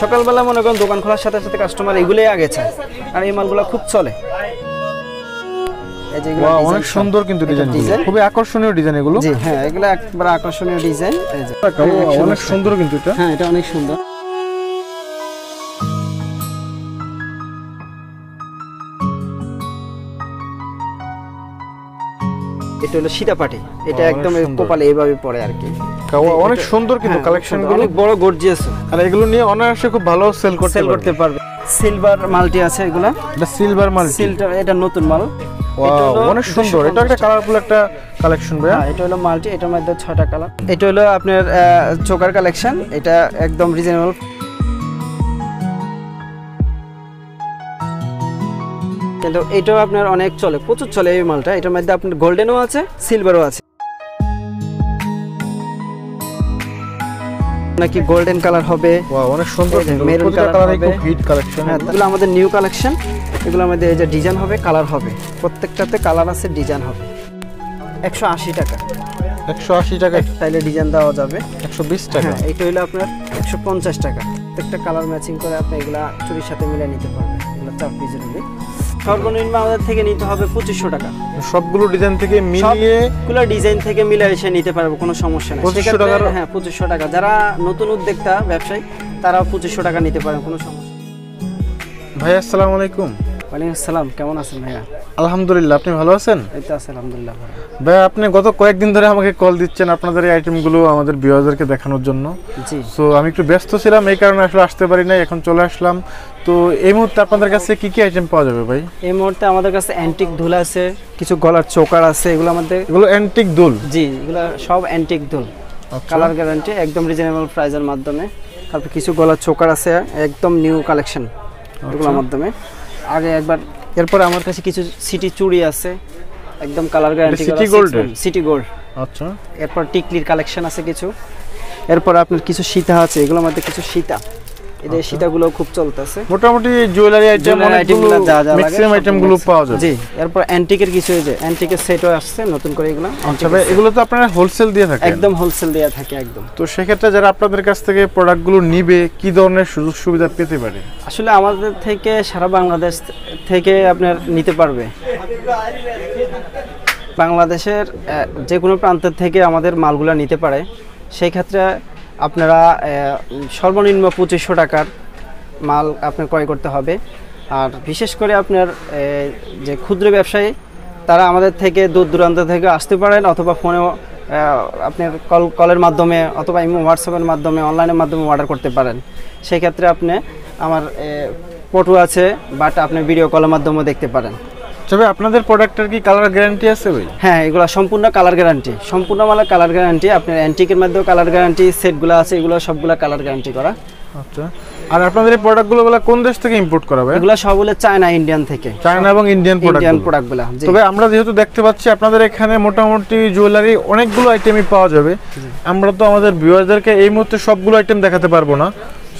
সকালবেলা মনে করেন দোকান খোলার সাথে সাথে কাস্টমার এগুলোই আগে চায়। আর এই মালগুলো খুব চলে। অনেক সুন্দর কিন্তু ডিজাইন খুবই আকর্ষণীয় ডিজাইন এগুলো। জি হ্যাঁ এগুলো একবার আকর্ষণীয় ডিজাইন অনেক সুন্দর কিন্তু এটা। হ্যাঁ এটা অনেক সুন্দর। এটা হলো সীতাপাটি এটা একদম কপালে এইভাবে পড়ে আর কি। অনেক সুন্দর কিন্তু হ্যাঁ, কালেকশন সুন্দর। অনেক বড় গর্জিয়াস আর এগুলো নিয়ে অনায়াসে খুব ভালো সেল করতে সেল করতে পারবে। সিলভার মাল্টি আছে এগুলা। এটা সিলভার মাল সিলটা এটা নতুন মাল। এটা হলো অনেক সুন্দর। এটা একটা কালারফুল একটা কালেকশন ভাইয়া। হ্যাঁ এটা হলো মাল্টি এটার মধ্যে ছয়টা কালার এটা হলো আপনার চোকার কালেকশন এটা একদম রিজনেবল কিন্তু এটাও আপনার অনেক চলে প্রচুর চলে এই মালটা। এটার মধ্যে আপনার গোল্ডেনও আছে সিলভারও আছে। নাকি গোল্ডেন কালার হবে? অনেক সুন্দর প্রতিটা colour কালারই খুব হবে। হিট কালেকশন হ্যাঁ এগুলো আমাদের নিউ কালেকশন এগুলো আমাদের এই যে ডিজাইন হবে কালার হবে। প্রত্যেকটাতে কালার আছে ডিজাইন হবে। একশো আশি টাকা। 180 টাকা তাইলে ডিজাইন দেওয়া যাবে। 120 টাকা হ্যাঁ এইটা হলো আপনার একশো পঞ্চাশ টাকা। প্রত্যেকটা কালার ম্যাচিং করে আপনি এগুলা চুরির সাথে মিলে নিতে পারবেন। এগুলো চার পিসের হলে। সর্বনিম্ন আমাদের থেকে নিতে হবে পঁচিশশো টাকা। সবগুলো ডিজাইন থেকে মিলিয়ে সবগুলো ডিজাইন থেকে মিলে এসে নিতে পারব কোনো সমস্যা নেই। পঁচিশশো টাকা হ্যাঁ পঁচিশশো টাকা। যারা নতুন উদ্যোক্তা ব্যবসায়ী তারাও পঁচিশশো টাকা নিতে পারেন কোনো সমস্যা। ভাই আসসালামু আলাইকুম। ওয়ালাইকুম আসসালাম কেমন আছেন ভাইয়া? আলহামদুলিল্লাহ আপনি ভালো আছেন? এই তো আছে আলহামদুলিল্লাহ। ভাই আপনি গত কয়েকদিন ধরে আমাকে কল দিচ্ছেন আপনাদের এই আইটেমগুলো আমাদের ভিউয়ারদেরকে দেখানোর জন্য। জি। সো আমি একটু ব্যস্ত ছিলাম এই কারণে আসলে আসতে পারি নাই এখন চলে আসলাম। তো এই মুহূর্তে আপনাদের কাছে কি কি আইটেম পাওয়া যাবে ভাই? এই মুহূর্তে আমাদের কাছে অ্যান্টিক ধুল আছে কিছু গলার চোকার আছে এগুলো আমাদের এগুলো অ্যান্টিক দুল? জি এগুলো সব অ্যান্টিক দুল। কালার গ্যারান্টি একদম রিজনেবল প্রাইসের মাধ্যমে। তারপর কিছু গলার চোকার আছে একদম নিউ কালেকশন এগুলোর মাধ্যমে। আগে একবার এরপর আমার কাছে কিছু সিটি চুড়ি আছে একদম colour guarantee city gold city gold আচ্ছা। এরপর টিকলির কালেকশন আছে কিছু। এরপর আপনার কিছু সীতা আছে এগুলোর মধ্যে কিছু সীতা। এই যে সীতাগুলো খুব চলতেছে। মোটামুটি জুয়েলারি আইটেম অনেকগুলো ম্যাক্সিমাম আইটেমগুলো পাওয়া যাবে। জি এরপর অ্যান্টিকের কিছু এই যে অ্যান্টিকের সেটও আসছে নতুন করে এগুলো। আচ্ছা ভাই এগুলো তো আপনারা হোলসেল দিয়ে থাকেন। একদম হোলসেল দেয়া থাকে একদম। তো সেক্ষেত্রে যারা আপনাদের কাছ থেকে প্রোডাক্টগুলো নিবে কি ধরনের সুযোগ সুবিধা পেতে পারে? আসলে আমাদের থেকে সারা বাংলাদেশ থেকে আপনার নিতে পারবে। বাংলাদেশের যে কোনো প্রান্তের থেকে আমাদের মালগুলো নিতে পারে। সেই ক্ষেত্রে আপনারা সর্বনিম্ন পঁচিশশো টাকার মাল আপনার ক্রয় করতে হবে। আর বিশেষ করে আপনার যে ক্ষুদ্র ব্যবসায়ী, তারা আমাদের থেকে দূর দূরান্ত থেকে আসতে পারেন অথবা ফোনেও আপনার কল, কলের মাধ্যমে অথবা হোয়াটসঅ্যাপের মাধ্যমে, অনলাইনের মাধ্যমে অর্ডার করতে পারেন। সেই ক্ষেত্রে আপনি আমার ফটো আছে, বাট আপনি ভিডিও কলের মাধ্যমেও দেখতে পারেন। তবে আপনাদের প্রোডাক্টের কি কালার গ্যারান্টি আছে ভাই? হ্যাঁ এগুলো সম্পূর্ণ কালার গ্যারান্টি সম্পূর্ণ মানে কালার গ্যারান্টি আপনার অ্যান্টিকের মধ্যেও কালার গ্যারান্টি সেটগুলো আছে এগুলো সবগুলো কালার গ্যারান্টি করা। আচ্ছা। আর আপনাদের এই প্রোডাক্টগুলো বলা কোন দেশ থেকে ইম্পোর্ট করা ভাই? এগুলো সব হলো চায়না ইন্ডিয়ান থেকে। চায়না এবং ইন্ডিয়ান ইন্ডিয়ান প্রোডাক্ট প্রোডাক্টগুলো জি। তবে আমরা যেহেতু দেখতে পাচ্ছি আপনাদের এখানে মোটামুটি জুয়েলারি অনেকগুলো আইটেমই পাওয়া যাবে। আমরা তো আমাদের ভিউয়ারদেরকে এই মুহূর্তে সবগুলো আইটেম দেখাতে পারব না।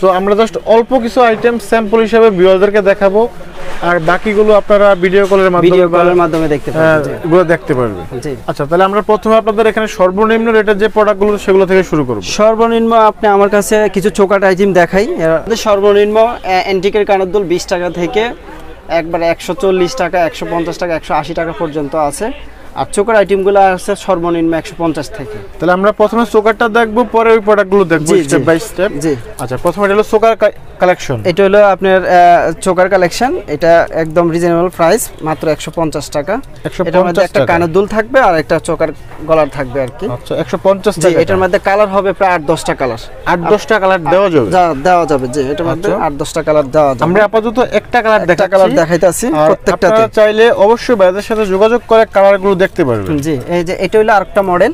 সো আমরা জাস্ট অল্প কিছু আইটেম স্যাম্পল হিসেবে ভিউয়ারদেরকে দেখাবো। আর বাকিগুলো আপনারা ভিডিও কলের মাধ্যমে ভিডিও কলের মাধ্যমে দেখতে হ্যাঁ, পাবেন এগুলো দেখতে পারবেন। আচ্ছা তাহলে আমরা প্রথমে আপনাদের এখানে সর্বনিম্ন রেটের যে প্রোডাক্টগুলো সেগুলো থেকে শুরু করব। সর্বনিম্ন আপনি আমার কাছে কিছু চোকাট আইটেম দেখাই। সর্বনিম্ন অ্যান্টিকের কানের দুল বিশ টাকা থেকে একবার একশো চল্লিশ টাকা একশো পঞ্চাশ টাকা একশো আশি টাকা পর্যন্ত আছে। আর চোকার আইটেমগুলো আছে সর্বনিম্ন একশো পঞ্চাশ থেকে। তাহলে আমরা প্রথমে সোকারটা দেখব পরে ওই প্রোডাক্টগুলো দেখব। স্টেপ বাই স্টেপ জি। আচ্ছা প্রথমে এটা হলো সোকার কালেকশন এটা হলো আপনার চোকার কালেকশন এটা একদম রিজনেবল প্রাইস মাত্র একশো পঞ্চাশ টাকা। এটার মধ্যে একটা কানের দুল থাকবে আর একটা চোকার গলার থাকবে আর কি। আচ্ছা একশো পঞ্চাশ টাকা। এটার মধ্যে কালার হবে প্রায় আট দশটা কালার আট দশটা কালার দেওয়া যাবে? দেওয়া যাবে জি এটার মধ্যে আচ্ছা। আট দশটা কালার দেওয়া যাবে। আমরা আপাতত একটা কালার একটা কালার দেখাইতেছি আর প্রত্যেকটাতে। চাইলে অবশ্যই ভাইদের সাথে যোগাযোগ করে কালারগুলো দেখতে পারবেন। জি এই যে এটা হলো আরেকটা মডেল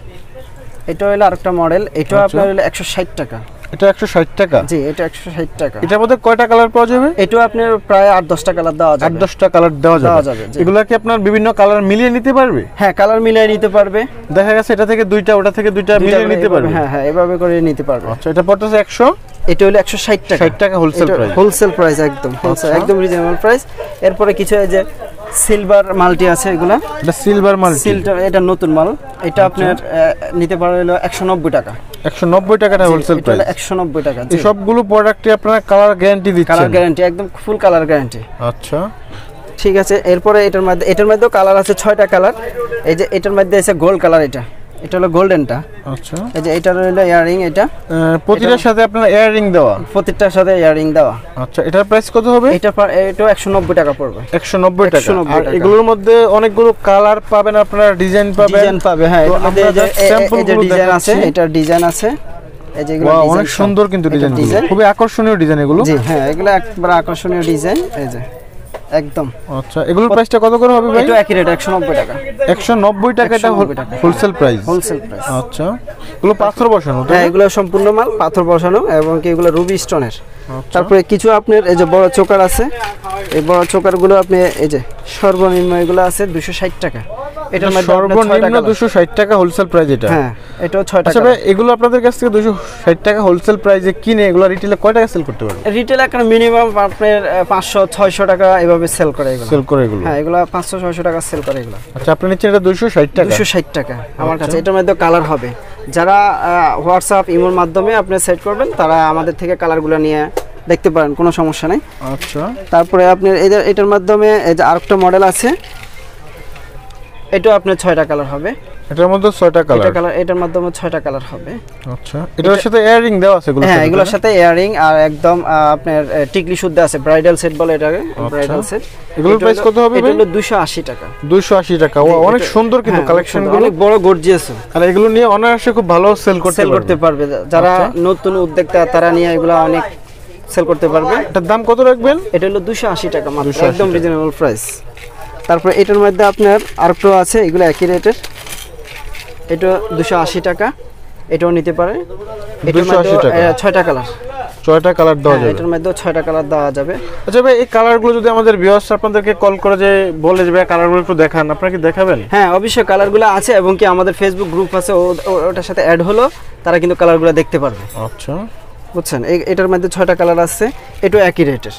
এটা হলো আরেকটা মডেল এটাও আচ্ছা। আপনার হলো একশো ষাট টাকা। এটা একশো ষাট টাকা? জি এটা একশো ষাট টাকা। এটার মধ্যে কয়টা কালার পাওয়া যাবে? এটাও আপনার প্রায় আট দশটা কালার দেওয়া যাবে। আট যাবে দশটা কালার দেওয়া যাবে। এগুলা কি আপনার বিভিন্ন কালার মিলিয়ে নিতে পারবে? হ্যাঁ কালার মিলিয়ে নিতে পারবে। দেখা গেছে এটা থেকে দুইটা ওটা থেকে দুইটা দুইটা মিলিয়ে নিতে পারবে? হ্যাঁ হ্যাঁ এভাবে করে নিতে পারবে। আচ্ছা এটা পড়তেছে একশো? এটা হলো একশো ষাট টাকা। ষাট টাকা হোলসেল প্রাইস হোলসেল প্রাইস একদম হোলসেল আচ্ছা। একদম রিজনেবল প্রাইস এরপরে কিছু এই যে সিলভার মালটি আছে এগুলা। এটা সিলভার মাল সিলটা এটা নতুন মাল। এটা আপনার আহ, নিতে পারলে হলো একশো নব্বই টাকা। একশো নব্বই টাকাটা হোলসেল প্রাইস একশো নব্বই টাকা এই সবগুলো প্রোডাক্টে আপনারা কালার গ্যারান্টি কালার দিচ্ছেন গ্যারান্টি একদম ফুল কালার গ্যারান্টি আচ্ছা। ঠিক আছে এরপরে এটার মধ্যে এটার মধ্যেও কালার আছে ছয়টা কালার এই যে এটার মধ্যে আছে গোল্ড কালার এটা। এটা হলো গোল্ডেনটা। আচ্ছা। এই যে এটার হলো ইয়ারিং এটা। প্রতিটার সাথে আপনার ইয়ারিং দেওয়া? প্রতিটার সাথে ইয়ারিং দেওয়া। আচ্ছা এটার প্রাইস কত হবে? এটা এটা একশো নব্বই টাকা পড়বে। একশো নব্বই টাকা। আর এগুলোর মধ্যে অনেকগুলো কালার পাবেন আপনারা ডিজাইন পাবেন। ডিজাইন পাবে হ্যাঁ এই যে ডিজাইন আছে। এটার ডিজাইন আছে। এই যে এগুলো অনেক সুন্দর কিন্তু ডিজাইন খুবই আকর্ষণীয় ডিজাইন এগুলো। জি হ্যাঁ এগুলো একবার আকর্ষণীয় ডিজাইন এই যে। একদম। আচ্ছা এগুলোর প্রাইসটা কত করে হবে ভাই? এটা একই রেট একশো নব্বই টাকা। একশো নব্বই টাকা এটা হোলসেল প্রাইস হোলসেল প্রাইস আচ্ছা এগুলো পাথর বসানো হ্যাঁ এগুলো সম্পূর্ণ মাল পাথর বসানো এবং কি এগুলো রুবি স্টোনের আচ্ছা। তারপরে কিছু আপনার এই যে বড় চোকার আছে এই বড় চোকারগুলো আপনি এই যে সর্বনিম্ন এগুলো আছে দুশো ষাট টাকা। মধ্যে আপনার ছয়টা সর্বনিম্ন colour। দুশো ষাট টাকা হোলসেল প্রাইস এটা। হ্যাঁ এটাও আচ্ছা ভাই এগুলো আপনাদের কাছ থেকে দুশো ষাট টাকা হোলসেল প্রাইসে কিনে এগুলো রিটেলে কয় টাকা সেল করতে পারবেন? রিটেল একটা মিনিমাম আপনার টাকা এভাবে সেল করে এগুলো। সেল করে এগুলো। হ্যাঁ এগুলো টাকা সেল করে এগুলো। আচ্ছা আপনি নিচ্ছেন এটা দুশো ষাট টাকা। দুশো ষাট টাকা আমার কাছে। আচ্ছা। এটার মধ্যে কালার হবে। যারা হোয়াটসঅ্যাপ ইমোর মাধ্যমে আপনি সেট করবেন তারা আমাদের থেকে কালারগুলো নিয়ে দেখতে পারেন কোনো সমস্যা নেই। আচ্ছা। তারপরে আপনার এদের এটার মাধ্যমে এই যে আরেকটা মডেল আছে এটাও আপনার ছয়টা কালার হবে। এটার মধ্যে ছয়টা এটা কালার? কালার এটার মাধ্যমে ছয়টা কালার হবে। আচ্ছা এটার সাথে ইয়ারিং দেওয়া আছে এগুলো হ্যাঁ এগুলোর সাথে ইয়ারিং আর একদম আপনার টিকলি শুদ্ধ আছে ব্রাইডাল সেট বলে এটাকে ব্রাইডাল সেট আচ্ছা। এগুলোর price কত হবে এটা? হলো দুশো আশি টাকা। দুইশো আশি টাকা। ও অনেক সুন্দর কিন্তু হ্যাঁ, কালেকশন সুন্দর, গুলো। অনেক বড় গর্জিয়াস আর এগুলো নিয়ে অনায়াসে খুব ভালো সেল করতে সেল করতে পারবে। যারা নতুন উদ্যোক্তা তারা নিয়ে এগুলো অনেক সেল করতে পারবে। এটার দাম কত রাখবেন? এটা হলো দুশো আশি টাকা মাত্র একদম। রিজনেবল প্রাইস তারপরে এটার মধ্যে আপনার আরেকটা আছে এগুলো একই রেটের। এটা দুশো আশি টাকা এটাও নিতে পারে। এটার মধ্যে ছয়টা কালার। ছয়টা কালার দেওয়া যাবে। এটার মধ্যে ছয়টা কালার দেওয়া যাবে। আচ্ছা ভাই এই কালারগুলো যদি আমাদের ভিউয়ার্স আপনাদেরকে কল করে যে বলে যে ভাই কালারগুলো একটু দেখান আপনারা কি দেখাবেন? হ্যাঁ অবশ্যই কালারগুলো আছে এবং কি আমাদের ফেসবুক গ্রুপ আছে ওটার সাথে অ্যাড হলো তারা কিন্তু কালারগুলো দেখতে পারবে। আচ্ছা। বুঝছেন? এটার মধ্যে ছয়টা কালার আছে এটাও একই রেটের।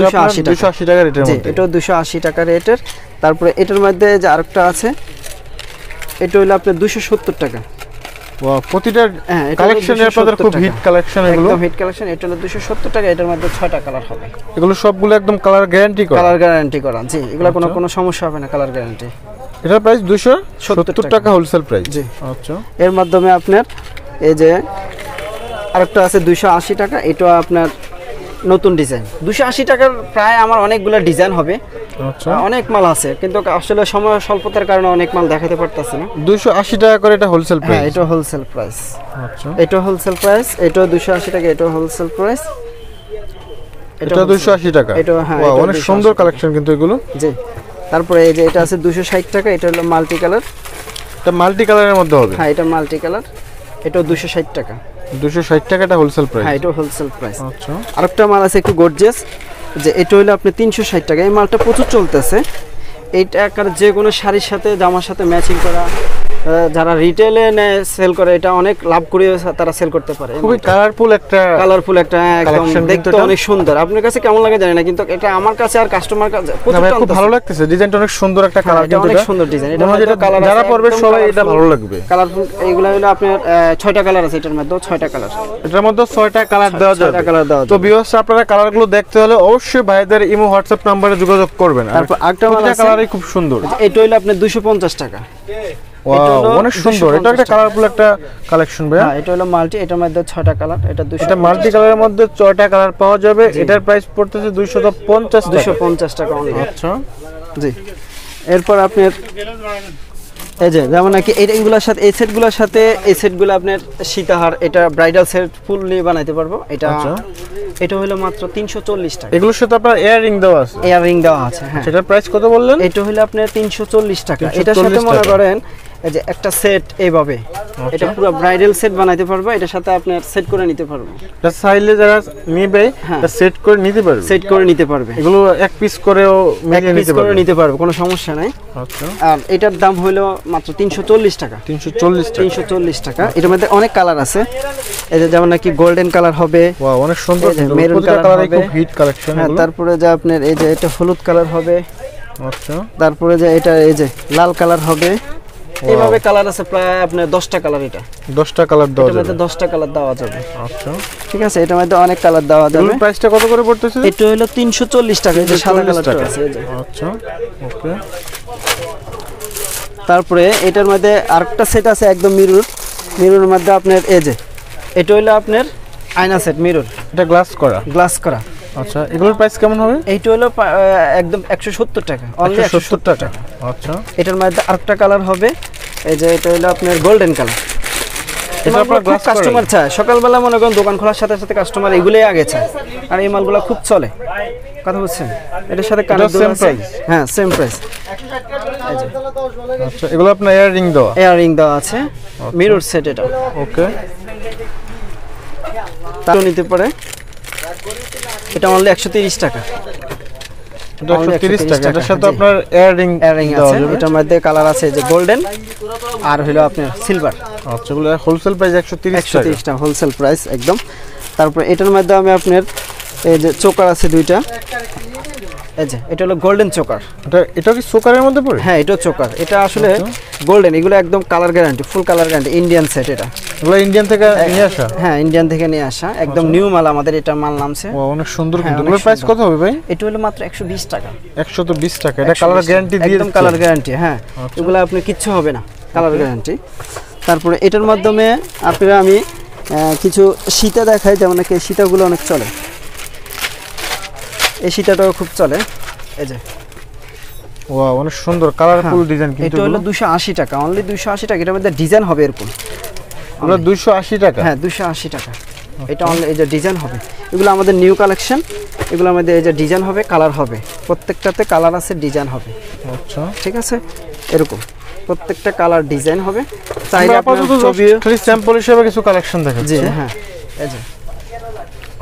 280 টাকা। দুশো আশি টাকা রেটের মধ্যে। এটাও দুশো আশি টাকা রেটের। তারপরে এটার মধ্যে যে আরেকটা আছে এটা হলো আপনার টাকা। প্রতিটা হ্যাঁ এটা হলো কালেকশনে আপনাদের খুব হিট কালেকশন এগুলো। একদম হিট কালেকশন এটা হলো দুশো সত্তর টাকা এটার মধ্যে ছয়টা কালার হবে। এগুলো সবগুলো একদম কালার গ্যারান্টি করা। কালার গ্যারান্টি করা জি এগুলো কোনো আচ্ছা। কোনো সমস্যা হবে না কালার গ্যারান্টি এটার প্রাইস দুশো 70 সত্তর টাকা। টাকা হোলসেল প্রাইস জি। আচ্ছা। এর মাধ্যমে আপনার এই যে আরেকটা আছে দুশো আশি টাকা এটা আপনার নতুন ডিজাইন। দুশো আশি টাকার প্রায় আমার অনেকগুলো ডিজাইন হবে। আচ্ছা। অনেক মাল আছে কিন্তু আসলে সময় স্বল্পতার কারণে অনেক মাল দেখাতে পারতেছি না। দুশো আশি টাকা করে এটা হোলসেল হ্যাঁ প্রাইস এটা হোলসেল প্রাইস আচ্ছা। এটা হোলসেল প্রাইস এটা দুশো আশি টাকা এটা হোলসেল প্রাইস এটা দুশো আশি টাকা? এটাও, হ্যাঁ, অনেক সুন্দর কালেকশন কিন্তু এগুলো। জি। তারপরে এই যে এটা আছে দুশো ষাট টাকা এটা হলো মাল্টি কালার এটা মাল্টি কালারের মধ্যে হবে? হ্যাঁ এটা মাল্টি কালার এটাও দুশো ষাট টাকা। দুশো ষাট হোলসেল প্রাইস হোলসেল হ্যাঁ এটা হোলসেল প্রাইস আচ্ছা। আরেকটা মাল আছে একটু গর্জিয়াস যে এটা হলো আপনি তিনশো ষাট টাকা। এই মালটা প্রচুর চলতেছে। এইটা টাকার যে কোনো শাড়ির সাথে জামার সাথে ম্যাচিং করা যারা রিটেলে সেল করে এটা অনেক লাভ করে তারা সেল করতে পারে। খুবই কালারফুল একটা কালারফুল একটা একদম দেখতে অনেক সুন্দর। আপনার কাছে কেমন লাগে জানি না কিন্তু এটা আমার কাছে আর কাস্টমার কাছে খুব ভালো লাগতেছে। ডিজাইনটা অনেক সুন্দর একটা হ্যাঁ, কালার এটা কিন্তু অনেক সুন্দর ডিজাইন এটা মনে হয় যেটা কালার যারা পড়বে সবাই এটা ভালো লাগবে। কালারফুল এইগুলা হলো আপনার আহ, ছয়টা কালার আছে এটার মধ্যে ছয়টা কালার এটার মধ্যে ছয়টা কালার দেওয়া যাবে। কালার দেওয়া তো ভিউয়ার্স আপনারা কালারগুলো দেখতে হলে অবশ্যই ভাইদের ইমো হোয়াটসঅ্যাপ নাম্বারে যোগাযোগ করবেন। আর আছে। কালারই খুব সুন্দর। এটা হলো আপনার দুশো পঞ্চাশ টাকা। Wow, হলো অনেক সুন্দর। এটা একটা কালারফুল একটা কালেকশন ভাইয়া। হ্যাঁ এটা হলো মাল্টি এটার মধ্যে ছয়টা কালার এটা দুশো এটা মাল্টি কালারের মধ্যে ছয়টা কালার পাওয়া যাবে। এটার প্রাইস পড়তেছে দুইশো পঞ্চাশ দুশো পঞ্চাশ টাকা অনলি আচ্ছা। জি। এরপর আপনার এই যে যেমন নাকি এইগুলোর সাথে এই সেটগুলোর সাথে এই সেটগুলো আপনার সীতাহার এটা ব্রাইডাল সেট ফুল নিয়ে বানাইতে পারব। এটা আচ্ছা। এটা হলো মাত্র তিনশো চল্লিশ টাকা। এগুলোর সাথে আপনার ইয়ারিং দেওয়া আছে। এয়াররিং দেওয়া আছে হ্যাঁ। সেটার প্রাইস কত বললেন? এটা হলো আপনার তিনশো চল্লিশ টাকা। 340 এটার সাথে মনে করেন এই যে একটা সেট এইভাবে। এটা পুরো ব্রাইডাল সেট বানাইতে পারব এটার সাথে আপনার সেট করে নিতে পারব। এটা চাইলে যারা নিবে হ্যাঁ। সেট করে নিতে পারবে। সেট করে নিতে পারবে। এগুলো এক পিস করেও এক মিলিয়ে পিস নিতে করে পারবে। নিতে পারবে কোনো সমস্যা নাই। আচ্ছা। আর এটার দাম হলো মাত্র তিনশো চল্লিশ টাকা। তিনশো চল্লিশ টাকা। তিনশো চল্লিশ টাকা। এটার মধ্যে অনেক কালার আছে। এই যে যেমন নাকি গোল্ডেন কালার হবে। ওয়াও অনেক সুন্দর। Maroon colour. খুব হিট কালেকশন হ্যাঁ তারপরে যে আপনার এই যে এটা হলুদ কালার হবে। আচ্ছা। তারপরে যে এটা এই যে লাল কালার হবে। এইভাবে কালার আছে প্রায় আপনার দশটা কালার এটা। দশটা কালার দেওয়া যাবে মধ্যে দশটা কালার দেওয়া যাবে। আচ্ছা। ঠিক আছে এটার মধ্যে অনেক কালার দেওয়া যাবে। প্রাইসটা কত করে পড়তেছে? এটা হলো তিনশো চল্লিশ টাকা এই যে সাদা 40 কালারটা আছে আচ্ছা ওকে। তারপরে এটার মধ্যে আরেকটা সেট আছে একদম মিরুর মিরুর মধ্যে আপনার এই যে এটা হলো আপনার আয়না সেট মিরর এটা গ্লাস করা। গ্লাস করা। আচ্ছা এগুলোর প্রাইস কেমন হবে? এইটা হলো একদম একশো সত্তর টাকা অনলি একশো 170 টাকা। আচ্ছা। এটার মধ্যে আরেকটা কালার হবে এই যে এটা হলো আপনার গোল্ডেন কালার এটা আপনার গ্লাস কাস্টমার চায়। সকালবেলা মনে করেন দোকান খোলার সাথে সাথে কাস্টমার এগুলোই আগে চায়। আর এই মালগুলো খুব চলে। কথা বুঝছেন? এটার সাথে কানের দুল same আছে। হ্যাঁ সেম প্রাইস আচ্ছা এগুলো আপনার এয়ারিং দেওয়া? আছে। মিরর সেট এটা। ওকে তাও নিতে পারে। এটা অনলি একশো তিরিশ টাকা। 130 130 টাকা। এটার সাথে আপনার ইয়ার রিং আছে এটার মধ্যে কালার আছে যে গোল্ডেন আর হলো আপনার সিলভার আচ্ছা হোলসেল প্রাইস 130 একশো তিরিশ টাকা। হোলসেল প্রাইস একদম। তারপর এটার মধ্যে আমি আপনার এই যে চোকার আছে দুইটা। এই যে এটা হলো গোল্ডেন চোকার। এটা এটা কি সোকারের মধ্যে পড়ে? হ্যাঁ এটাও চোকার। এটা আসলে গোল্ডেন এগুলো একদম colour guarantee full colour guarantee Indian set এটা। এগুলো ইন্ডিয়ান থেকে নিয়ে আসা? হ্যাঁ ইন্ডিয়ান থেকে নিয়ে আসা। একদম নিউ মাল আমাদের এটা মাল নামছে। ও অনেক সুন্দর হ্যাঁ, কিন্তু। এগুলোর প্রাইস কত হবে ভাই? এটা হলো মাত্র একশো বিশ টাকা। 120 টাকা। এটা কালার গ্যারান্টি দিয়ে একদম কালার গ্যারান্টি হ্যাঁ। আচ্ছা। এগুলো আপনি কিচ্ছু হবে না কালার গ্যারান্টি তারপরে এটার মাধ্যমে আপনারা আমি কিছু সীতা দেখাই যেমন নাকি এই সীতাগুলো অনেক চলে। এই সীতাটাও খুব চলে। এই যে। ওয়াও অনেক সুন্দর কালারফুল ডিজাইন কিন্তু এটা হলো দুশো আশি টাকা অনলি দুশো আশি টাকা এটার মধ্যে ডিজাইন হবে এরকম। এগুলো 280 টাকা? হ্যাঁ দুশো আশি টাকা। এটা অনলি এই যে ডিজাইন হবে। এগুলো আমাদের নিউ কালেকশন এগুলো আমাদের এই যে ডিজাইন হবে কালার হবে। প্রত্যেকটাতে কালার আছে ডিজাইন হবে। আচ্ছা। ঠিক আছে? এরকম। প্রত্যেকটা কালার ডিজাইন হবে। আমরা চাইলে আপাতত ছবি খালি স্যাম্পল হিসেবে কিছু কালেকশন দেখাচ্ছি। জি হ্যাঁ। এই যে।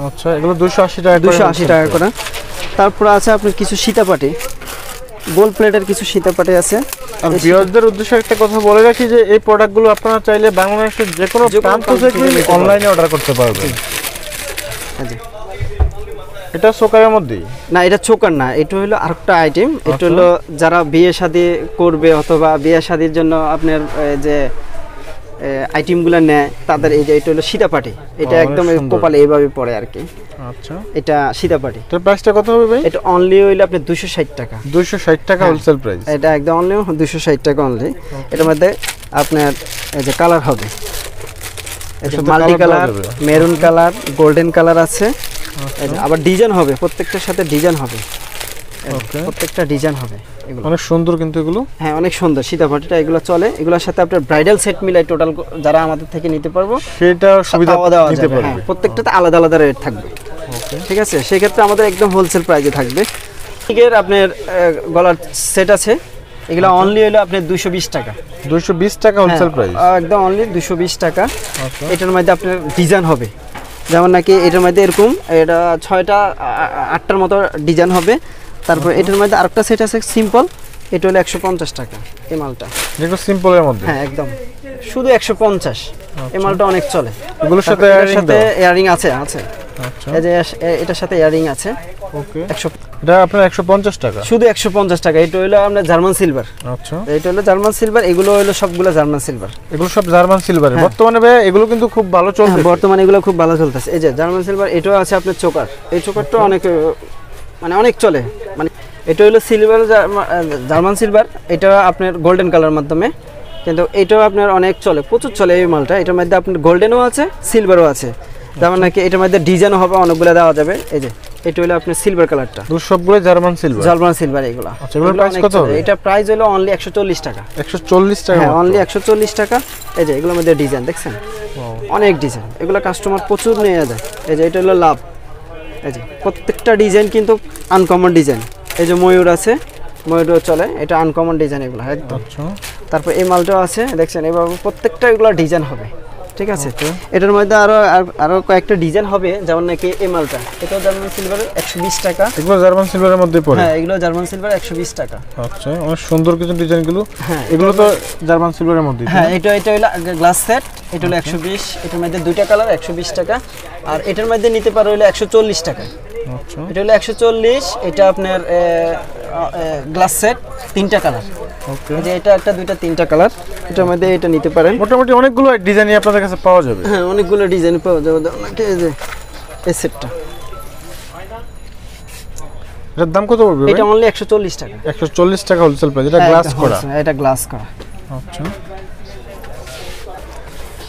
আচ্ছা এগুলো 280 টাকা করে দুশো আশি wholesale টাকা করে। তারপর আছে আপনার কিছু সীতাপাটি। গোল প্লেটের কিছু সীতাপাটি আছে। আর ভিউয়ারদের উদ্দেশ্যে একটা কথা বলে রাখি যে এই প্রোডাক্টগুলো আপনারা চাইলে বাংলাদেশের যে কোনো প্রান্ত থেকে। অনলাইনে অর্ডার করতে পারবেন। এই এটা সোকারের মধ্যেই? না এটা চোকার না এটা হলো আরেকটা আইটেম এটা আচ্ছা। হলো যারা বিয়ে শাদী করবে অথবা বিয়ে শাদীর জন্য আপনার যে আইটেমগুলো নেয় তাদের এই যে এটা হলো সীতাপাটি এটা একদম কপালে এইভাবে পড়ে আর কি। আচ্ছা। এটা সীতাপাটি এটার প্রাইসটা কত হবে ভাই? এটা অনলি হইলে দুশো ষাট টাকা। 260 টাকা হ্যাঁ। হোলসেল প্রাইস এটা একদম অনলি দুশো ষাট টাকা অনলি এটার মধ্যে আপনার এই যে কালার হবে। Multi colour maroon colour golden colour আছে। আবার ডিজাইন হবে প্রত্যেকটার সাথে ডিজাইন হবে. প্রত্যেকটা ডিজাইন হবে এগুলো। অনেক সুন্দর কিন্তু এগুলো। হ্যাঁ অনেক সুন্দর। সীতাপাটিটা এগুলো চলে। এগুলোর সাথে আপনার ব্রাইডাল সেট মিলাই টোটাল যারা আমাদের থেকে নিতে পারব সেটা সুবিধা দেওয়া নিতে পারবে। হ্যাঁ প্রত্যেকটাতে আলাদা আলাদা রেট থাকবে। ঠিক আছে? সেক্ষেত্রে আমাদের একদম হোলসেল প্রাইসে থাকবে। এর আপনার গলার সেট আছে। এগুলো অনলি হলো আপনার দুশো বিশ টাকা। 220 টাকা হোলসেল প্রাইস হ্যাঁ, একদম অনলি দুশো বিশ টাকা। এটার মধ্যে আপনার ডিজাইন হবে। যেমন নাকি এটার মধ্যে এরকম এটা ছয়টা আটটার মতো ডিজাইন হবে। তারপর এটার মধ্যে আরেকটা সেট আছে সিম্পল এটা হলো একশো পঞ্চাশ টাকা এই মালটা। যেগুলো সিম্পলের মধ্যে? হ্যাঁ একদম। শুধু একশো পঞ্চাশ। এই মালটা অনেক চলে। এগুলোর সাথে সাথে ইয়ারিং আছে আছে। আচ্ছা। এই যে এটার সাথে ইয়ারিং আছে। ওকে। একশো এটা আপনার 150 টাকা? শুধু একশো পঞ্চাশ টাকা। এটা হলো জার্মান সিলভার আচ্ছা। এটা হলো জার্মান সিলভার এগুলো হলো সবগুলো জার্মান সিলভার এগুলো সব জার্মান সিলভার হ্যাঁ। বর্তমানে ভাই এগুলো কিন্তু খুব ভালো চলছে বর্তমানে এগুলো খুব ভালো চলতেছে। এই যে জার্মান সিলভার এটাও আছে আপনার চোকার। এই চোকারটা অনেক মানে অনেক চলে। মানে এটা হলো সিলভার জার্মান সিলভার এটা আপনার গোল্ডেন কালার মাধ্যমে। কিন্তু এটাও আপনার অনেক চলে প্রচুর চলে এই মালটা। এটার মধ্যে আপনার গোল্ডেনও আছে সিলভারও আছে। যেমন নাকি এটার মধ্যে ডিজাইনও হবে অনেকগুলো দেওয়া যাবে। এই যে এটা হলো আপনার সিলভার কালারটা এগুলো সবগুলো জার্মান সিলভার জার্মান সিলভার এগুলো। আচ্ছা, এগুলো অনেক কত হবে? এটা প্রাইস হলো অনলি একশো চল্লিশ টাকা। 140 টাকা হ্যাঁ অনলি একশো চল্লিশ টাকা। এই যে এগুলোর মধ্যে ডিজাইন দেখছেন? অনেক ডিজাইন এগুলো কাস্টমার প্রচুর নিয়ে যায়। এই যে এটা হলো লাভ এই যে প্রত্যেকটা ডিজাইন কিন্তু আনকমন ডিজাইন এই যে ময়ূর আছে ময়ূরও চলে এটা আনকমন ডিজাইন এগুলো একদম। আচ্ছা। তারপর এই মালটাও আছে দেখছেন এবার প্রত্যেকটা এগুলো ডিজাইন হবে। ঠিক আছে? এটার মধ্যে আরও আর- কয়েকটা ডিজাইন হবে যেমন নাকি এই মালটা এটাও জার্মান সিলভার একশো বিশ টাকা। এগুলো জার্মান সিলভারের মধ্যে পড়ে? হ্যাঁ এগুলো জার্মান সিলভার একশো বিশ টাকা। আচ্ছা অনেক সুন্দর কিছু ডিজাইনগুলো হ্যাঁ এগুলো তো জার্মান সিলভারের মধ্যে হ্যাঁ এটা এটা হলো গ্লাস সেট এটা হলো একশো বিশ এটার মধ্যে দুইটা কালার একশো বিশ টাকা। আর এটার মধ্যে নিতে পারো হলো একশো চল্লিশ টাকা। এটা হলো একশো চল্লিশ এটা আপনার গ্লাস সেট তিনটা কালার যে এটা একটা দুইটা তিনটা কালার এটার মধ্যে এটা নিতে পারেন। মোটামুটি অনেকগুলো ডিজাইনই আপনাদের কাছে পাওয়া যাবে। হ্যাঁ অনেকগুলো ডিজাইন পাওয়া যাবে। আপনাকে এই যে এই সেটটা এটার দাম কত পড়বে এটা অনলি একশো চল্লিশ টাকা। একশো চল্লিশ টাকা হোলসেল প্রাইস এটা হ্যাঁ, গ্লাস এটা করা। এটা গ্লাস করা। আচ্ছা।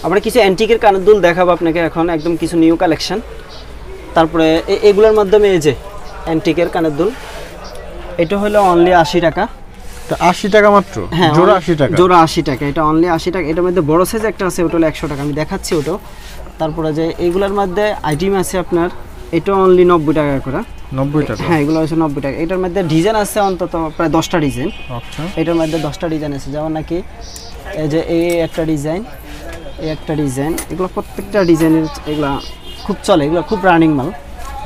আমরা কিছু অ্যান্টিকের কানের দুল দেখাবো আপনাকে এখন একদম কিছু নিউ কালেকশন তারপরে এগুলোর মাধ্যমে এই যে অ্যান্টিকের কানের দুল এটা হলো অনলি আশি টাকা। আশি টাকা মাত্র? হ্যাঁ জোড়া আশি টাকা? জোড়া আশি টাকা এটা অনলি আশি টাকা। এটার মধ্যে বড় সাইজ একটা আছে ওটা হলো একশো টাকা। আমি দেখাচ্ছি ওটাও তারপরে যে এইগুলোর মধ্যে আইটেম আছে আপনার এটা অনলি নব্বই টাকা করে। নব্বই টাকা? হ্যাঁ এগুলো হচ্ছে নব্বই টাকা। এটার মধ্যে ডিজাইন আছে অন্তত প্রায় দশটা ডিজাইন আচ্ছা। এটার মধ্যে দশটা ডিজাইন আছে। যেমন নাকি এই যে এই একটা ডিজাইন এই একটা ডিজাইন এগুলো প্রত্যেকটা ডিজাইনের এগুলা খুব চলে এগুলো খুব রানিং মাল।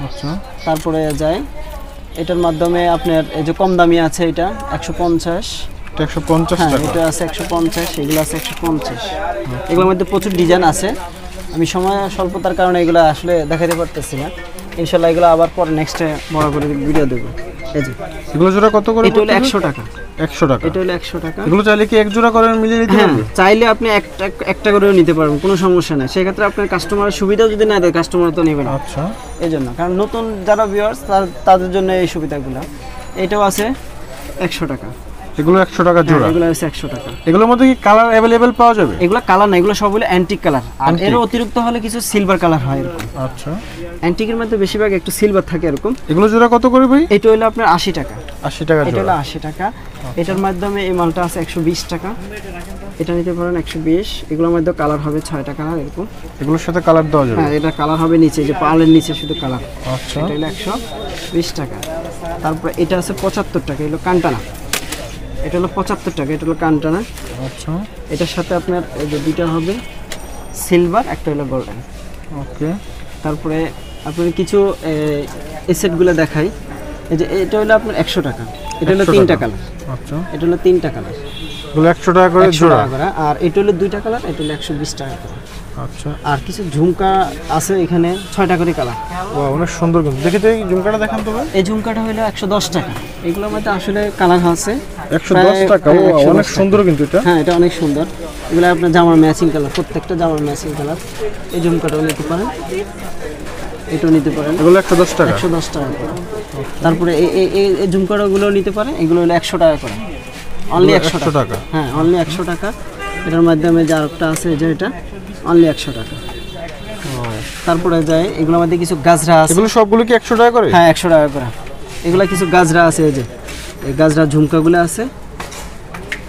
আচ্ছা। তারপরে যায় এটার মাধ্যমে আপনার এই যে কম দামি আছে এটা একশো পঞ্চাশ। এটা একশো পঞ্চাশ হ্যাঁ এটা আছে একশো পঞ্চাশ এগুলো আছে একশো পঞ্চাশ। এগুলোর মধ্যে প্রচুর ডিজাইন আছে। আমি সময় স্বল্পতার কারণে এগুলো আসলে দেখাতে পারতেছি না। ইনশাল্লাহ এগুলো আবার পরে নেক্সটে বড় করে ভিডিও দেবো। এই যে। এগুলো জোড়া কত করে এটা হলো একশো টাকা। একশো টাকা। এটা হলো একশো টাকা। এগুলো চাইলে কি এক জোড়া করে মিলিয়ে নিতে হ্যাঁ চাইলে আপনি একটা একটা করেও নিতে পারবেন কোনো সমস্যা নাই। সেক্ষেত্রে আপনার কাস্টমারের সুবিধাও যদি না দেয় কাস্টমার তো নেবে না। আচ্ছা। এই জন্য কারণ নতুন যারা ভিউয়ার্স তাদের জন্য এই সুবিধাগুলো। এটাও আছে একশো টাকা। এগুলো একশো টাকা জোড়া। এগুলো আছে একশো টাকা। এগুলোর মধ্যে কি কালার অ্যাভেলেবেল পাওয়া যাবে? এগুলো কালার না এগুলো সব হলো অ্যান্টিক কালার আর এর অতিরিক্ত হলে কিছু সিলভার কালার হয় এরকম। আচ্ছা। অ্যান্টিকের মধ্যে বেশিরভাগ একটু সিলভার থাকে এরকম। এগুলো জোড়া কত করে ভাই? এটা হলো আপনার আশি টাকা। আশি টাকা এটা হলো জোড়া। আশি টাকা। এটার মাধ্যমে এই মালটা আছে একশো বিশ টাকা। এটা নিতে পারেন একশো বিশ। এগুলোর মধ্যে কালার হবে ছয়টা কালার এরকম। এগুলোর সাথে কালার দেওয়া যাবে। হ্যাঁ এটা কালার হবে নিচে যে পালের নিচে শুধু কালার আচ্ছা। এটা হলো একশো বিশ টাকা। তারপরে এটা আছে পঁচাত্তর টাকা এগুলো কানটানা। এটা হলো পঁচাত্তর টাকা এটা হলো কানটানা। আচ্ছা। এটার সাথে আপনার এই যে দুইটা হবে সিলভার একটা হলো গোল্ডেন। ওকে। তারপরে আপনার কিছু এই সেটগুলো দেখাই। এই যে এটা হলো আপনার একশো টাকা এটা হলো তিনটা কালার। আচ্ছা। এটা হলো তিনটা কালার। একশো টাকা করে জোড়া। আর এটা হলো দুইটা কালার এটা হলো একশো বিশ টাকা করে। আচ্ছা। আর কিছু ঝুমকা আছে এখানে ছয়টা করে কালার। বাহ, অনেক সুন্দর কিন্তু। দেখি তো এই ঝুমকাটা দেখান তো এই ঝুমকাটা হলো একশো দশ টাকা। এগুলোর মধ্যে আসলে কালার আছে। টাকা। হ্যাঁ, 110 অনেক সুন্দর কিন্তু এটা। হ্যাঁ এটা অনেক সুন্দর। এগুলো আপনার জামার ম্যাচিং কালার প্রত্যেকটা জামার ম্যাচিং কালার এই ঝুমকাটাও নিতে পারেন। এটাও নিতে পারেন। এগুলো একশো দশ টাকা। টাকা করে। তারপরে এই এই এই- এই ঝুমকাটাগুলো নিতে পারেন। এগুলো হলো একশো টাকা করে। অনলি একশো 100 টাকা। টাকা। হ্যাঁ অনলি একশো টাকা। এটার মাধ্যমে যে আরেকটা আছে যে এটা অনলি একশো টাকা। তারপরে যায় এগুলোর মধ্যে কিছু গাজরা আছে। এগুলো সবগুলো কি একশো টাকা করে? হ্যাঁ একশো টাকা করে। এগুলা কিছু গাজরা আছে এই যে। এই গাজরা ঝুমকাগুলো আছে।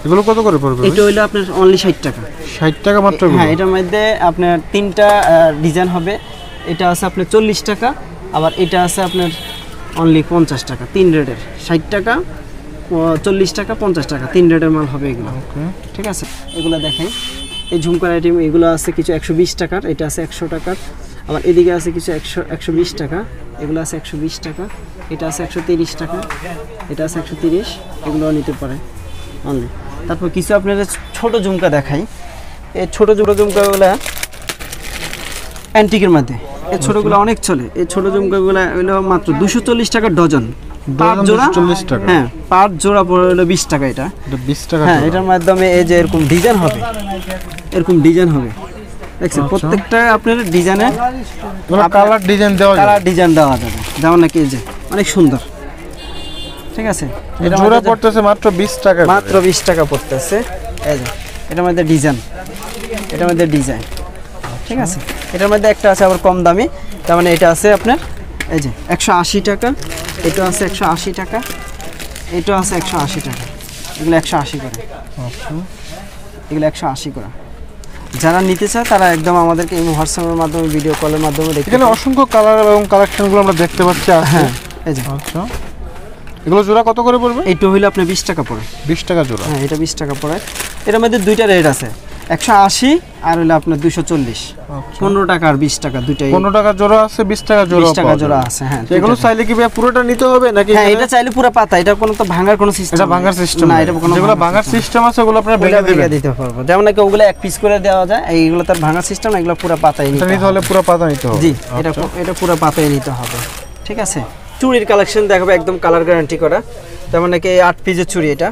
এগুলো কত করে পড়বে এটা হইল আপনার অনলি ষাট টাকা। ষাট টাকা মাত্র? হ্যাঁ এটার মধ্যে আপনার তিনটা ডিজাইন হবে। এটা আছে আপনার চল্লিশ টাকা আবার এটা আছে আপনার অনলি পঞ্চাশ টাকা তিন রেটের। ষাট টাকা চল্লিশ টাকা পঞ্চাশ টাকা তিন রেটের মাল হবে এগুলো. ঠিক আছে? এগুলো দেখাই এই ঝুমকার আইটেম এগুলো আছে কিছু একশো বিশ টাকার এটা আছে একশো টাকার। আবার এদিকে আছে কিছু একশো একশো বিশ টাকা এগুলো আছে একশো বিশ টাকা এটা আছে একশো তিরিশ টাকা এটা আছে একশো তিরিশ এগুলো নিতে পারে অনলি। তারপর কিছু আপনাদের ছোট ঝুমকা দেখাই। এই ছোট ছোট ঝুমকাগুলো অ্যান্টিকের মধ্যে। এই ছোটগুলো অনেক চলে। এই ছোট ঝুমকাগুলো হলো মাত্র দুশো চল্লিশ টাকা ডজন। জোড়া? 240 টাকা। হ্যাঁ পার জোড়া পড়ে হলো বিশ টাকা এটা। এটা বিশ টাকা হ্যাঁ এটার মাধ্যমে এই যে এরকম ডিজাইন হবে। এরকম ডিজাইন হবে। দেখছেন আচ্ছা। প্রত্যেকটা আপনার ডিজাইনে কালার ডিজাইন দেওয়া কালার ডিজাইন দেওয়া যাবে। যেমন নাকি এই যে অনেক সুন্দর। ঠিক আছে? জোড়া পড়তেছে মাত্র বিশ টাকা মাত্র বিশ টাকা পড়তেছে। এই যে এটার মধ্যে ডিজাইন এটার মধ্যে ডিজাইন ঠিক আছে? এটার মধ্যে একটা আছে আবার কম দামি। তার মানে এটা আছে আপনার এই যে একশো আশি টাকা। এটা আছে একশো আশি টাকা। এটা আছে একশো আশি টাকা। এগুলো একশো আশি করে। আচ্ছা। এগুলো একশো আশি করে। যারা নিতে চায় তারা একদম আমাদেরকে এই হোয়াটসঅ্যাপের মাধ্যমে ভিডিও কলের মাধ্যমে দেখতে এখানে অসংখ্য কালার এবং কালেকশনগুলো আমরা দেখতে পাচ্ছি আর হ্যাঁ এই যে। আচ্ছা। এগুলো জোড়া কত করে পড়বে? এইটা হইলে আপনার বিশ টাকা পড়ে। বিশ টাকা জোড়া। হ্যাঁ এটা বিশ টাকা পড়ে। এটার মধ্যে দুইটা রেট আছে। একশো আশি আর হইলে আপনার দুশো চল্লিশ। আচ্ছা। পনেরো টাকা আর বিশ টাকা দুইটাই। পনেরো টাকা জোড়া আছে বিশ টাকা জোড়া বিশ টাকা জোড়া আছে হ্যাঁ এগুলো চাইলে কি পুরোটা নিতে হবে নাকি হ্যাঁ এটা চাইলে পুরো পাতা এটা কোনো তো ভাঙার কোনো সিস্টেম এটা ভাঙার সিস্টেম না এটা কোনো যেগুলো ভাঙার সিস্টেম আছে ওগুলো আপনারা ভেঙে দিবেন। দিতে পারব। যেমন নাকি ওগুলো এক পিস করে দেওয়া যায় এইগুলো তার ভাঙার সিস্টেম এগুলো পুরো পাতায় নিতে। হলে পুরো পাতা নিতে হবে। জি এটা আচ্ছা। এটা পুরো পাতায় নিতে হবে। ঠিক আছে? চুড়ির কালেকশন দেখাবো একদম কালার গ্যারান্টি করা। তেমন নাকি এই আট পিসের চুড়ি এটা।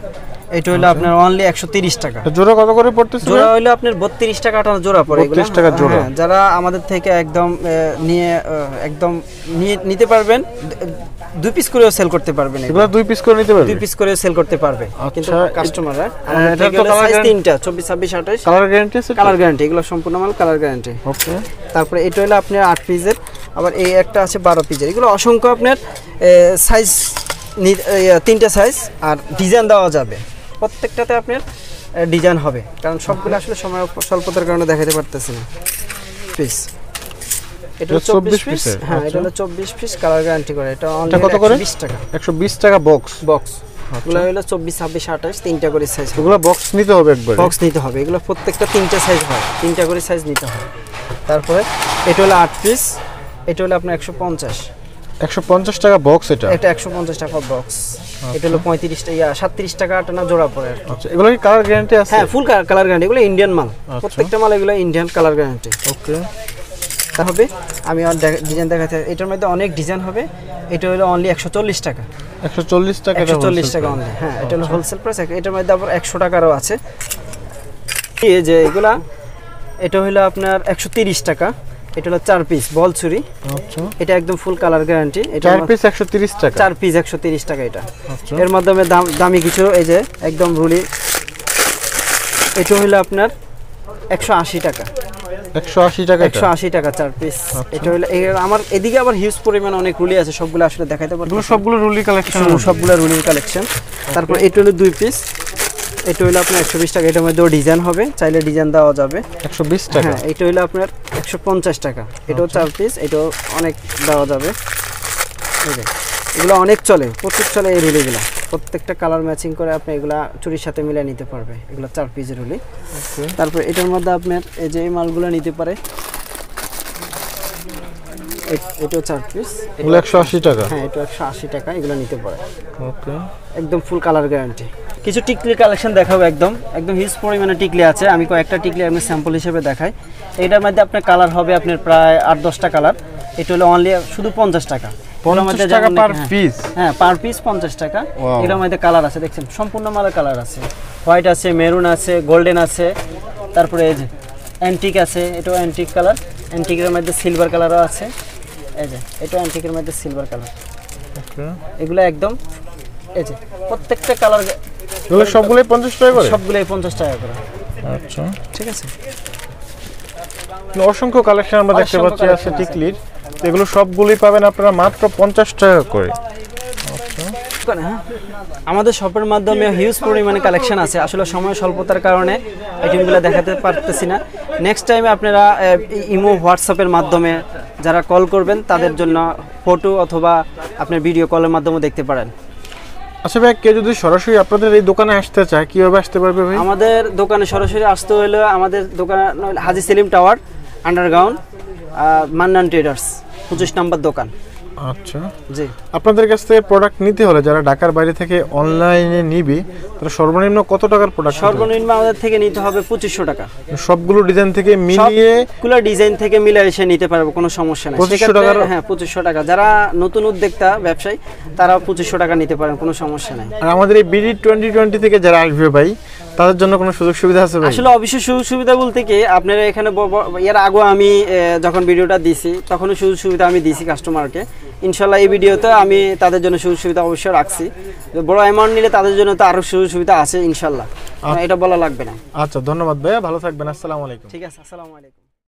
এটা হলো আপনার অনলি একশো তিরিশ টাকা। জোড়া কত করে পড়তেছে জোড়া হইল আপনার বত্রিশ টাকা আটানো জোড়া পড়ে 32 টাকা জোড়া। হ্যাঁ, যারা আমাদের থেকে একদম নিয়ে একদম নিয়ে নিতে পারবেন দুই পিস করেও সেল করতে পারবেন এগুলো। দুই পিস করে নিতে পারবে? দুই পিস করে সেল করতে পারবে। কিন্তু আচ্ছা, কাস্টমাররা হ্যাঁ, তো সাইজ তিনটা চব্বিশ ছাব্বিশ আঠাশ। কালার গ্যারান্টি আছে কালার গ্যারান্টি এগুলো সম্পূর্ণ মাল কালার গ্যারান্টি ওকে তারপরে এটা হলো আপনার আট পিসের আবার এই একটা আছে বারো পিসের এগুলো অসংখ্য আপনার সাইজ তিনটা সাইজ আর ডিজাইন দেওয়া যাবে। প্রত্যেকটাতে আপনার ডিজাইন হবে। কারণ সবগুলো আসলে সময় স্বল্পতার কারণে দেখাতে পারতেছি না। পিস এটা এটা 24 24 পিস হ্যাঁ আচ্ছা। এটা হলো পিস কালার গ্যারান্টি করে। এটা কত করে? টাকা। বক্স বক্স এগুলো হলো তিনটা করে সাইজ এগুলো বক্স নিতে হবে একবার? বক্স নিতে হবে। এগুলো প্রত্যেকটা তিনটা সাইজ হয়। তিনটা করে সাইজ নিতে হবে। তারপরে এটা হলো আট পিস এটা হলো আপনার একশো পঞ্চাশ। একশো পঞ্চাশ টাকা বক্স এটা? এটা একশো পঞ্চাশ টাকা বক্স এটা হলো পঁয়ত্রিশ টাকা সাতত্রিশ টাকা আটানা জোড়া পড়ে আচ্ছা এগুলো কি কালার গ্যারান্টি আছে? হ্যাঁ ফুল কালার গ্যারান্টি এগুলো ইন্ডিয়ান মাল। প্রত্যেকটা মাল এগুলো ইন্ডিয়ান কালার গ্যারান্টি ওকে তা হবে আমি আর ডিজাইন দেখাতে এটার মধ্যে অনেক ডিজাইন হবে। এটা হলো অনলি একশো চল্লিশ টাকা। একশো চল্লিশ টাকা একশো চল্লিশ টাকা অনলি হ্যাঁ এটা হলো হোলসেল প্রাইস এটার মধ্যে আবার একশো টাকারও আছে। এই যে এগুলা এটা হলো আপনার একশো তিরিশ টাকা। এটা হলো চার পিস বল ছুরি। আচ্ছা। এটা একদম ফুল কালার গ্যারান্টি এটা চার পিস একশো তিরিশ টাকা। চার পিস একশো তিরিশ টাকা এটা। আচ্ছা। এর মাধ্যমে দামি কিছু এই যে একদম রুলি। এটা হলো আপনার একশো আশি টাকা। একশো আশি টাকা একশো আশি টাকা চার পিস এটা হলো আমার এদিকে আবার হিউজ পরিমাণ অনেক রুলি আছে সবগুলো আসলে দেখাইতে পারব। সবগুলো রুলি কালেকশন সব- সবগুলো রুলির কালেকশন তারপর এটা হলো দুই পিস এটা হলো আপনার একশো বিশ টাকা এটার মধ্যেও ডিজাইন হবে চাইলে ডিজাইন দেওয়া যাবে। একশো বিশ টাকা? হ্যাঁ এটা হলো আপনার একশো পঞ্চাশ টাকা। এটাও চার পিস এটাও অনেক দেওয়া যাবে। এগুলো অনেক চলে প্রচুর চলে এই রুলিগুলো। প্রত্যেকটা কালার ম্যাচিং করে আপনি এগুলা চুরির সাথে মিলিয়ে নিতে পারবে এগুলো চার পিসের রুলি। তারপর এটার মধ্যে আপনার এই যে এই মালগুলো নিতে পারে এটাও চার পিস এগুলো একশো আশি টাকা? হ্যাঁ এটা একশো আশি টাকা এগুলো নিতে পারে। ওকে। একদম ফুল কালার গ্যারান্টি কিছু টিকলি কালেকশন দেখাবো একদম। একদম হিউজ পরিমাণে টিকলি আছে। আমি কয়েকটা টিকলি আমি স্যাম্পল হিসেবে দেখাই। এটার মধ্যে আপনার কালার হবে আপনার প্রায় আট দশটা কালার এটা হলো অনলি শুধু পঞ্চাশ টাকা। পঞ্চাশ টাকা পার পিস হ্যাঁ পার পিস পঞ্চাশ টাকা। এটার মধ্যে কালার আছে দেখছেন? সম্পূর্ণ মালের কালার আছে। হোয়াইট আছে মেরুন আছে গোল্ডেন আছে। তারপরে এই যে অ্যান্টিক আছে এটাও অ্যান্টিক কালার অ্যান্টিকের মধ্যে সিলভার কালারও আছে। এই যে এটা অ্যান্টিকের মধ্যে সিলভার কালার এগুলো একদম এই যে প্রত্যেকটা কালার এগুলো সবগুলোই পঞ্চাশ টাকা করে? সবগুলোই পঞ্চাশ টাকা করে। আচ্ছা। ঠিক আছে? অসংখ্য কালেকশন আমরা দেখতে পাচ্ছি আছে টিকলির। এগুলো সবগুলোই পাবেন আপনারা মাত্র পঞ্চাশ টাকা করে। দোকানে, হ্যাঁ। আমাদের শপের মাধ্যমে হিউজ পরিমাণে কালেকশন আছে। আসলে সময় স্বল্পতার কারণে আইটেমগুলো দেখাতে পারতেছি না। নেক্সট টাইমে আপনারা ইমো হোয়াটসঅ্যাপের মাধ্যমে যারা কল করবেন তাদের জন্য ফটো অথবা আপনার ভিডিও কলের মাধ্যমে দেখতে পারেন। আচ্ছা ভাই কেউ যদি সরাসরি আপনাদের এই দোকানে আসতে চায় কীভাবে আসতে পারবে ভাই? আমাদের দোকানে সরাসরি আসতে হলে আমাদের দোকান Haji Salim tower underground Mannan traders পঁচিশ নম্বর দোকান। আচ্ছা। জি। আপনাদের কাছ থেকে প্রোডাক্ট নিতে হলে যারা ঢাকার বাইরে থেকে অনলাইনে নিবে তারা সর্বনিম্ন কত টাকার প্রোডাক্ট সর্বনিম্ন আমাদের থেকে নিতে হবে পঁচিশশো টাকা। সবগুলো ডিজাইন থেকে মিলিয়ে সবগুলো ডিজাইন থেকে মিলে এসে নিতে পারব কোনো সমস্যা নেই। 2500 সেক্ষেত্রে- টাকার- হ্যাঁ পঁচিশশো টাকা। যারা নতুন উদ্যোক্তা ব্যবসায়ী তারা পঁচিশশো টাকা নিতে পারেন কোনো সমস্যা নেই। আর আমাদের এই বিডি টোয়েন্টি টোয়েন্টি থেকে যারা আসবে ভাই তাদের জন্য কোনো সুযোগ সুবিধা আছে আসলে অবশ্যই সুযোগ সুবিধা বলতে কি আপনারা এখানে এর আগে আমি যখন ভিডিওটা দিছি তখন সুযোগ সুবিধা আমি দিছি কাস্টমারকে ইনশাল্লাহ এই ভিডিওতে আমি তাদের জন্য সুযোগ সুবিধা অবশ্যই রাখছি। বড় অ্যামাউন্ট নিলে তাদের জন্য তো আরও সুযোগ সুবিধা আছে ইনশাল্লাহ এটা বলা লাগবে না। আচ্ছা ধন্যবাদ ভাইয়া ভালো থাকবেন আসসালামু আলাইকুম। ঠিক আছে আসসালামু আলাইকুম।